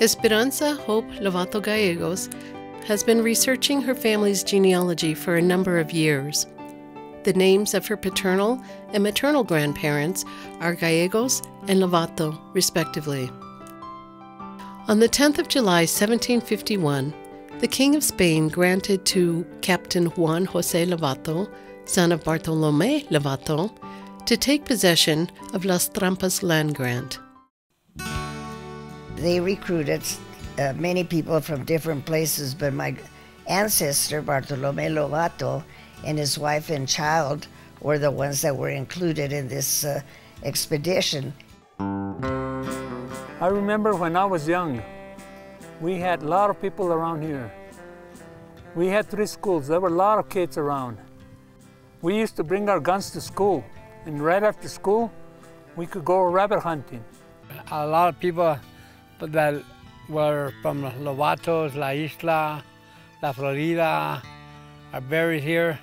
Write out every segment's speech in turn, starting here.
Esperanza Hope Lobato Gallegos has been researching her family's genealogy for a number of years. The names of her paternal and maternal grandparents are Gallegos and Lobato, respectively. On the 10th of July 1751, the King of Spain granted to Captain Juan Jose Lobato, son of Bartolome Lobato, to take possession of Las Trampas land grant. They recruited uh, many people from different places, but my ancestor, Bartolome Lobato, and his wife and child were the ones that were included in this uh, expedition. I remember when I was young, we had a lot of people around here. We had three schools. There were a lot of kids around. We used to bring our guns to school, and right after school, we could go rabbit hunting. A lot of people that were from Lobatos, La Isla, La Florida, are buried here.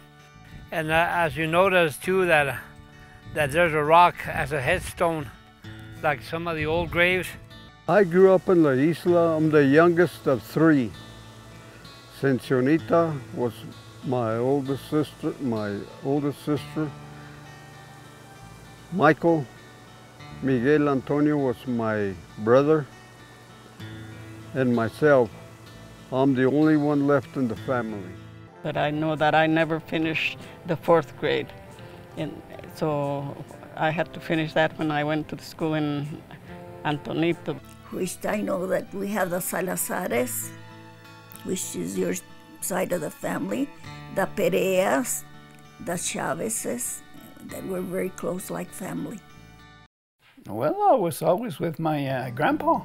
And uh, as you notice too that, that there's a rock as a headstone, like some of the old graves. I grew up in La Isla. I'm the youngest of three. Sencionita was my oldest sister, my oldest sister. Michael Miguel Antonio was my brother and myself. I'm the only one left in the family. But I know that I never finished the fourth grade. And so I had to finish that when I went to the school in Antonito. Which I know that we have the Salazares, which is your side of the family, the Pereas, the Chavezes, that were very close like family. Well, I was always with my uh, grandpa.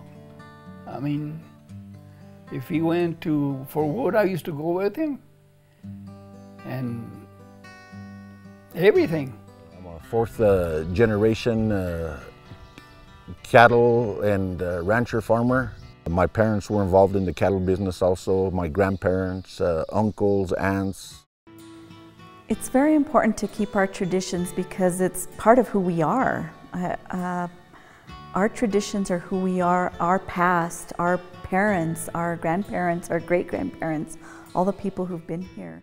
I mean, if he went to for wood, I used to go with him, and everything. I'm a fourth uh, generation uh, cattle and uh, rancher farmer. My parents were involved in the cattle business also, my grandparents, uh, uncles, aunts. It's very important to keep our traditions because it's part of who we are. Uh, uh, our traditions are who we are, our past, our parents, our grandparents, our great grandparents, all the people who've been here.